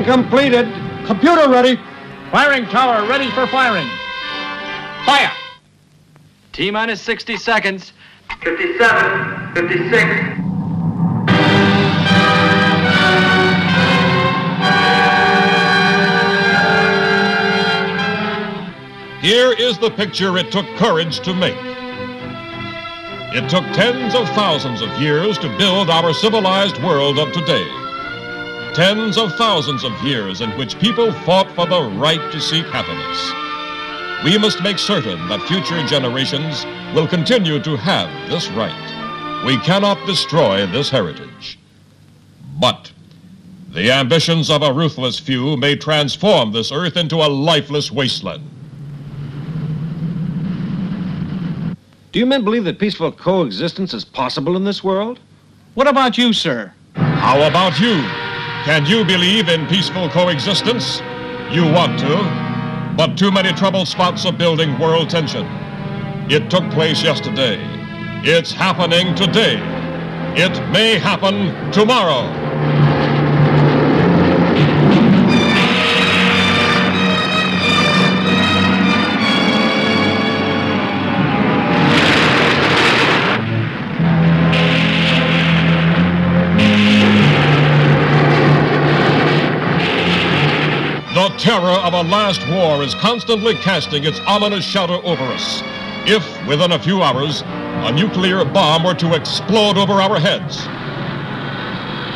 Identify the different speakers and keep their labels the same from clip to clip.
Speaker 1: Mission completed. Computer ready.
Speaker 2: Firing tower ready for firing. Fire!
Speaker 3: T minus 60 seconds.
Speaker 4: 57, 56.
Speaker 5: Here is the picture it took courage to make. It took tens of thousands of years to build our civilized world of today. Tens of thousands of years in which people fought for the right to seek happiness. We must make certain that future generations will continue to have this right. We cannot destroy this heritage. But the ambitions of a ruthless few may transform this earth into a lifeless wasteland.
Speaker 1: Do you men believe that peaceful coexistence is possible in this world?
Speaker 2: What about you, sir?
Speaker 5: How about you? Can you believe in peaceful coexistence? You want to, but too many trouble spots are building world tension. It took place yesterday. It's happening today. It may happen tomorrow. Terror of a last war is constantly casting its ominous shadow over us. If, within a few hours, a nuclear bomb were to explode over our heads,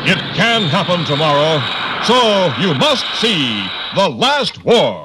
Speaker 5: it can happen tomorrow, so you must see The Last War.